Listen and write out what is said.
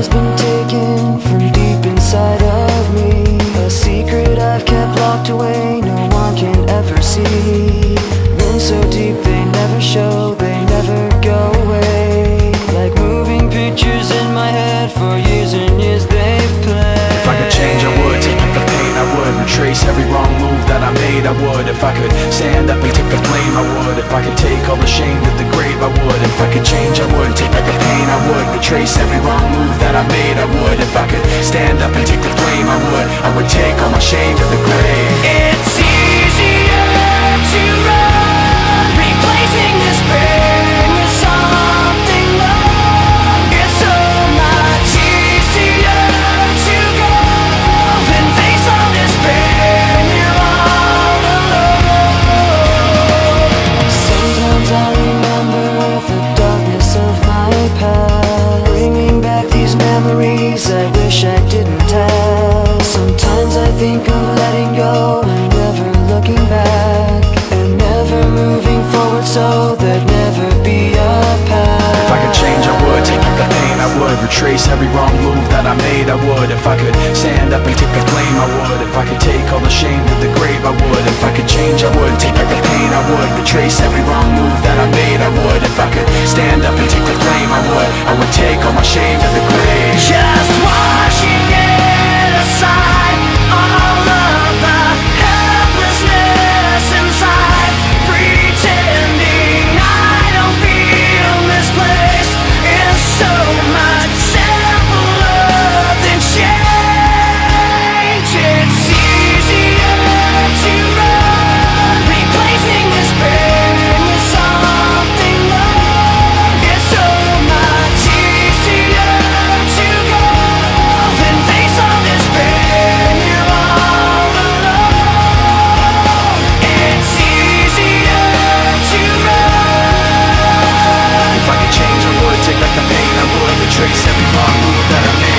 has been taken from deep inside of me. A secret I've kept locked away, no one can ever see. Wounds so deep they never show, they never go away. Like moving pictures in my head for years and years they've. If I could change, I would take back the pain. I would retrace every wrong move that I made. I would. If I could stand up and the blame, I would. If I could take all the shame to the grave, I would. If I could change, I would take back the pain. I would retrace every wrong move that I made. I would. If I could stand up and take the blame, I would. I would take all my shame to the grave. Retrace every wrong move that I made. I would. If I could stand up and take the blame, I would. If I could take all the shame to the grave, I would. If I could change, I would take back the pain. I would retrace every wrong move that I made. I would. If I could trace every wrong move that I make.